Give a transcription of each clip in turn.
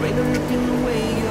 rate the dripping away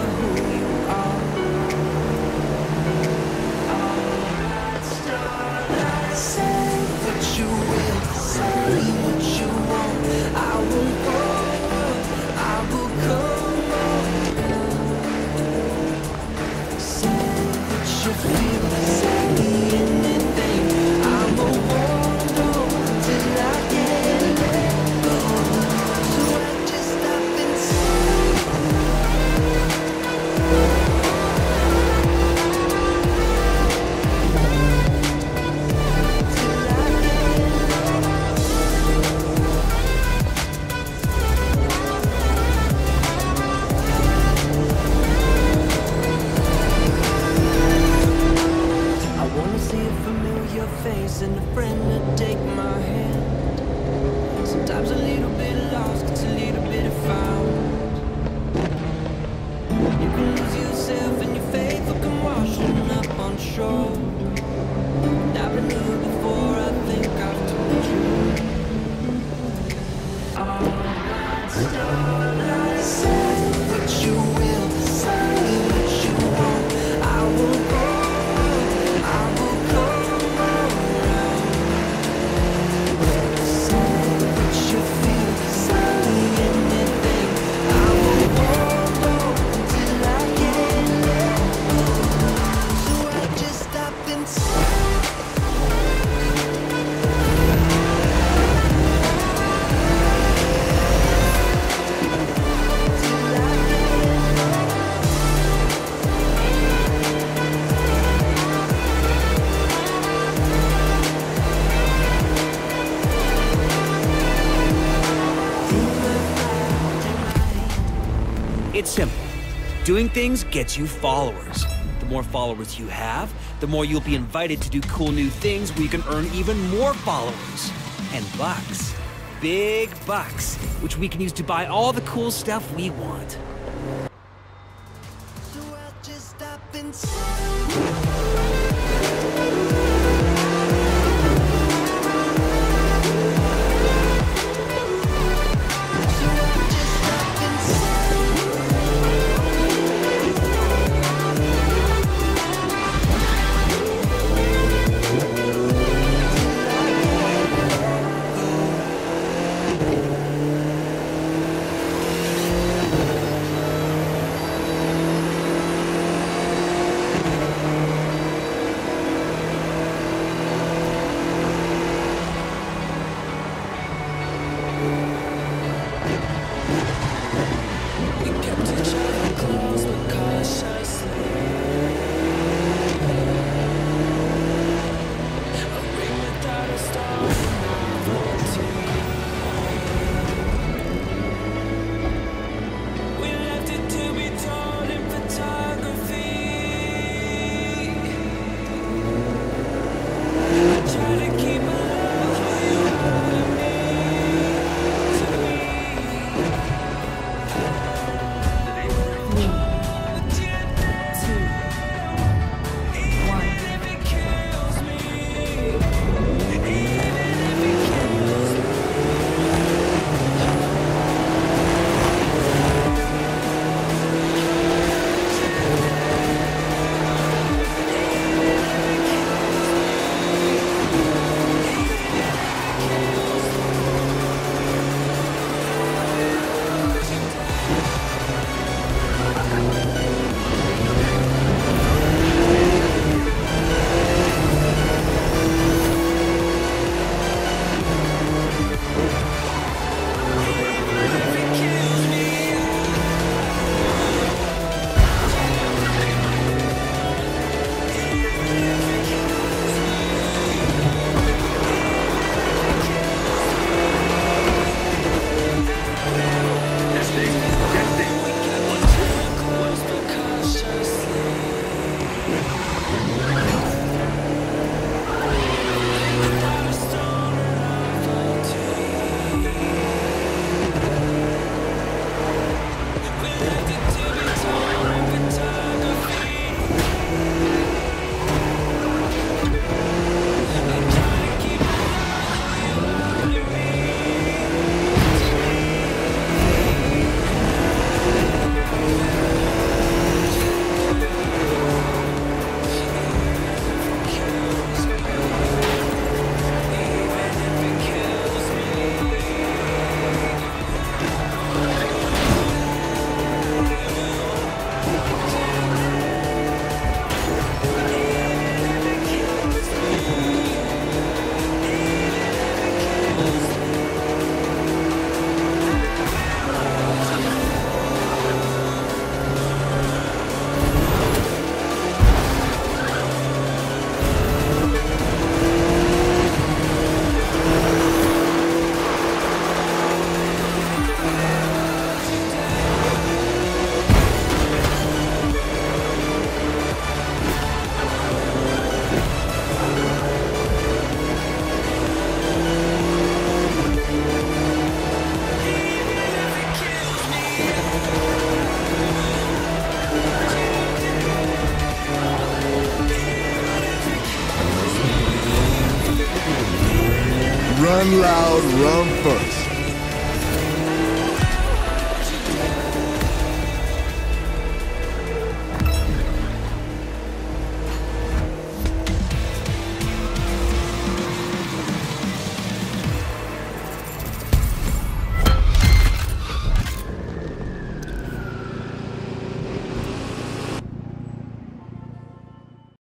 It's simple. Doing things gets you followers. The more followers you have, the more you'll be invited to do cool new things where you can earn even more followers. And bucks. Big bucks, which we can use to buy all the cool stuff we want. So Run loud, run first.